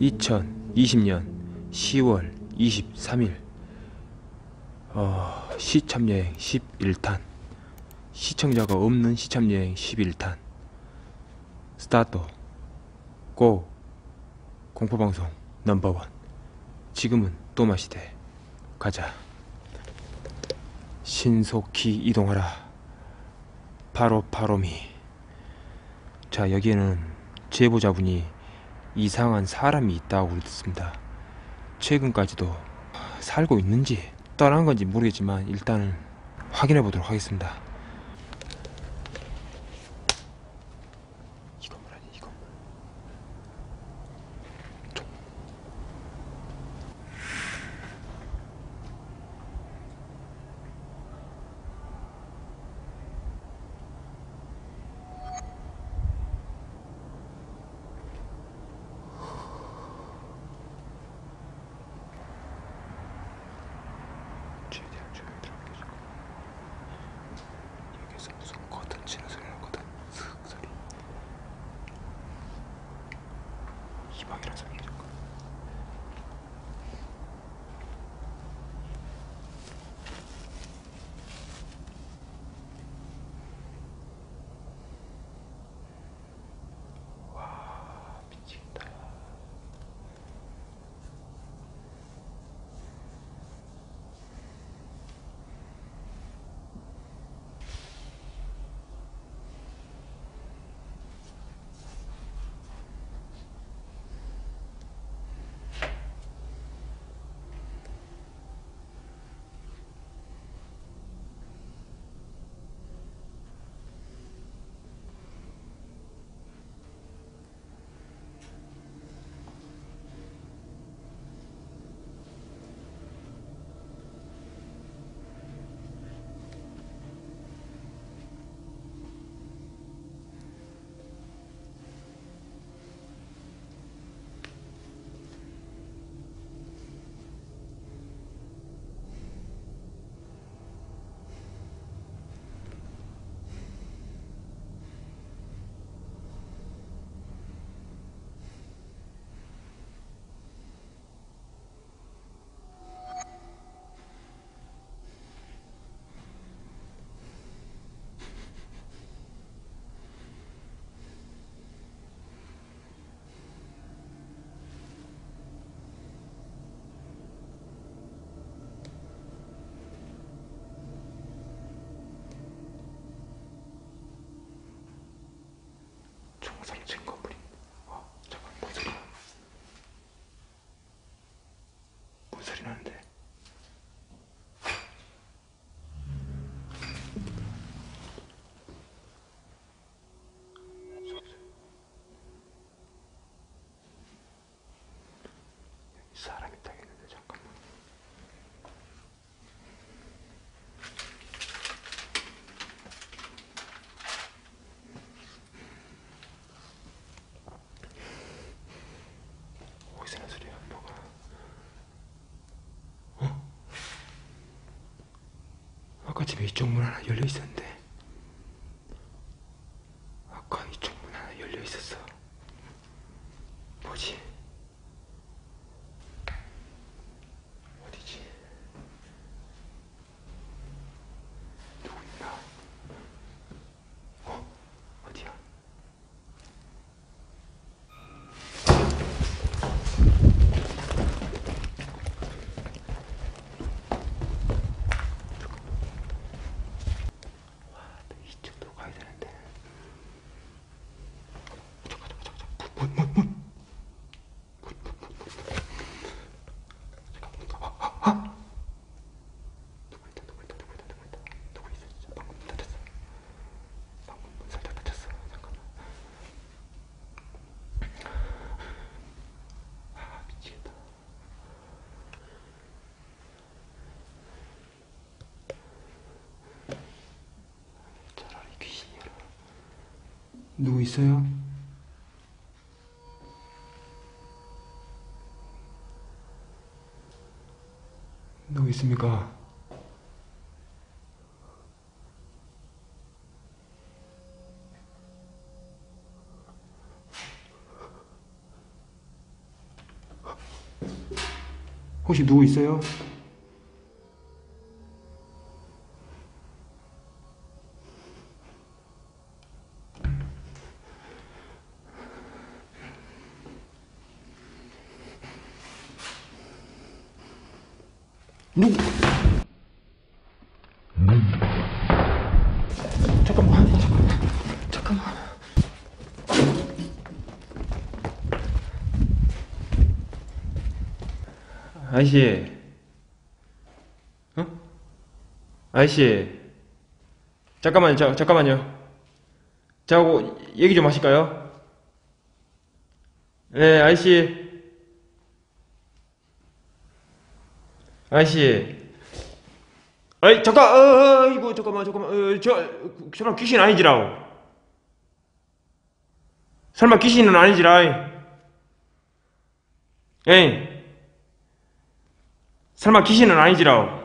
(2020년 10월 23일) 어... 시참여행 11탄. 시청자가 없는 시참여행 11탄. 스타트. 고. 공포방송 넘버원. 지금은 또마시대 가자 신속히 이동하라. 바로 바로미. 자 여기에는 제보자분이 이상한 사람이 있다고 듣습니다. 최근까지도 살고 있는지 떠난 건지 모르겠지만 일단은 확인해 보도록 하겠습니다 이 건물 아니 이 건물 최대한 조용히 들어가게 여기서 무슨 커튼 치는 소리 나거든 슥 소리 이 총삼층 건물이 어 소리 나는데 여기 사람 있다 했는데 잠깐만 어디서 난 소리야 뭐가 어? 아까 집에 이쪽 문 하나 열려 있었는데 누구 있어요? 누구 있습니까? 혹시 누구 있어요? 누구? 잠깐만, 잠깐만, 잠깐만. 아이씨, 어? 아이씨, 잠깐만요, 자, 잠깐만요. 저하고 얘기 좀 하실까요? 네, 아이씨. 아이씨. 아이, 잠깐, 어, 어, 이거, 잠깐만, 잠깐만, 어, 저, 설마 귀신 아니지라오? 설마 귀신은 아니지라, 에이. 설마 귀신은 아니지라오?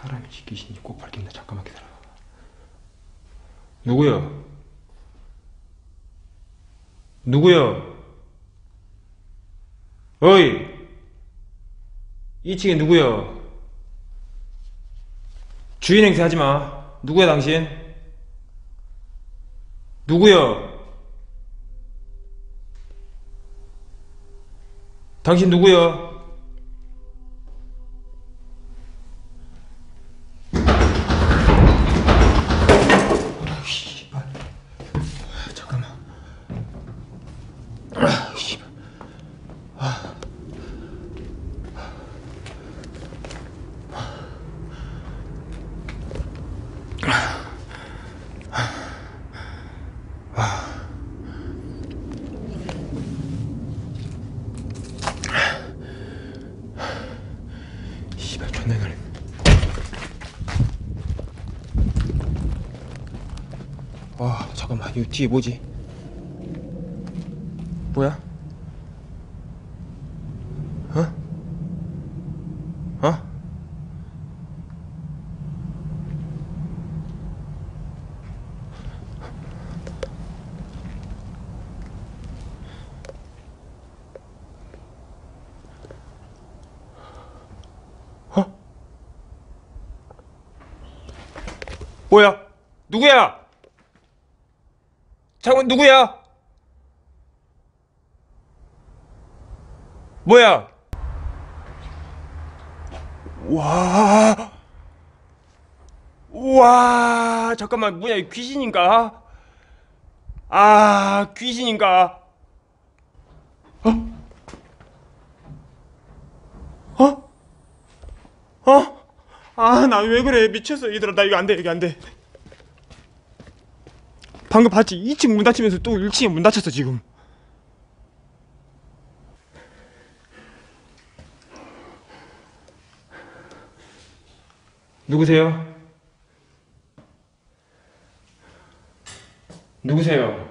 사람인지 귀신인지 꼭 밝힌다. 잠깐만 기다려. 누구야? 누구야? 어이! 2층에 누구야? 주인 행세 하지 마. 누구야, 당신? 누구야? 당신 누구야? 아, 씨발. 잠깐만. 아, 씨발. 씨발 존나 가네. 와 잠깐만 이 뒤에 뭐지? 뭐야? 어? 어? 뭐야? 누구야? 장군 누구야? 뭐야? 와, 와, 잠깐만, 뭐야, 이 귀신인가? 아, 귀신인가? 어? 어? 어? 아, 나 왜 그래? 미쳤어, 얘들아. 나 이거 안 돼, 이거 안 돼. 방금 봤지? 2층 문 닫히면서 또 1층에 문 닫혔어, 지금. 누구세요? 누구세요?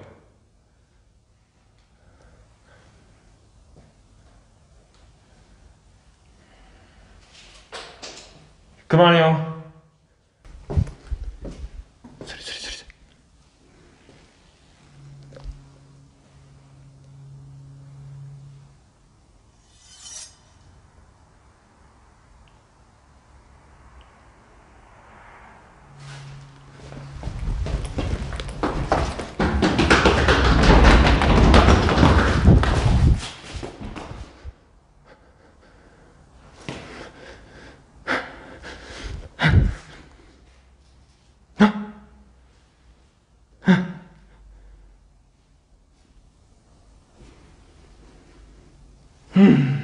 Hmm.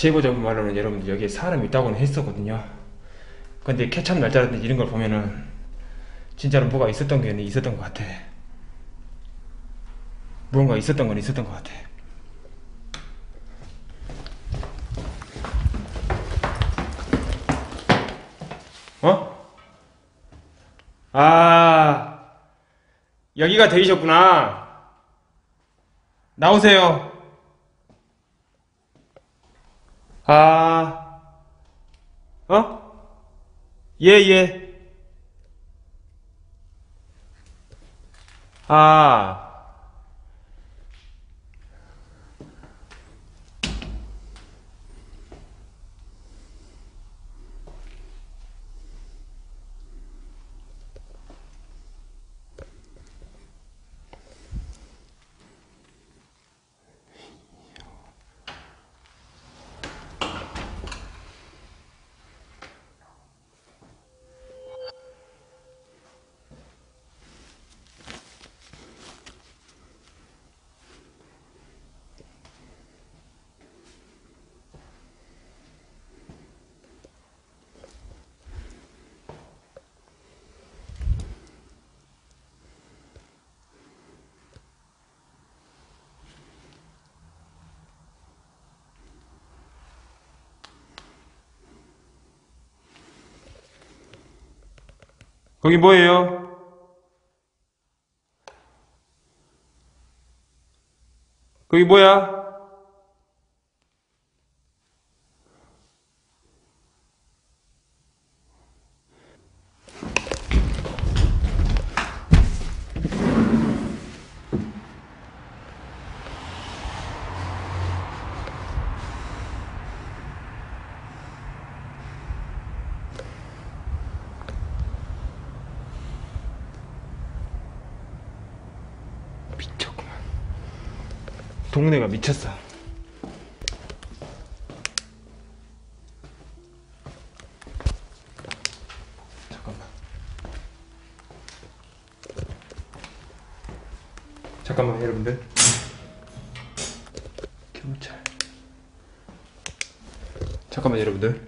제보적인 말로는 여러분들 여기에 사람이 있다고는 했었거든요. 근데 케찹 날짜라든지 이런 걸 보면은 진짜로 뭐가 있었던 게 있었던 것 같아. 무언가 있었던 건 있었던 것 같아. 어? 아, 여기가 되셨구나. 나오세요. 아, 어? 예, 예. 아, 거기 뭐예요? 거기 뭐야? 동네가 미쳤어. 잠깐만. 잠깐만 여러분들. 경찰. 잠깐만 여러분들.